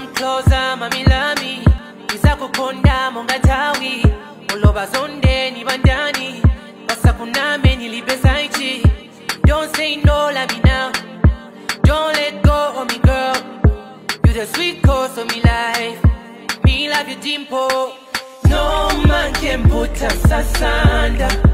Come closer, mami lami. Iza kukonda monga tawi. Uloba zonde ni bandani. Wasakuname nilibe saichi don't say no let me now. Don't let go of me girl. You the sweet cause of me life. Me love you dimple no man can put us asunder.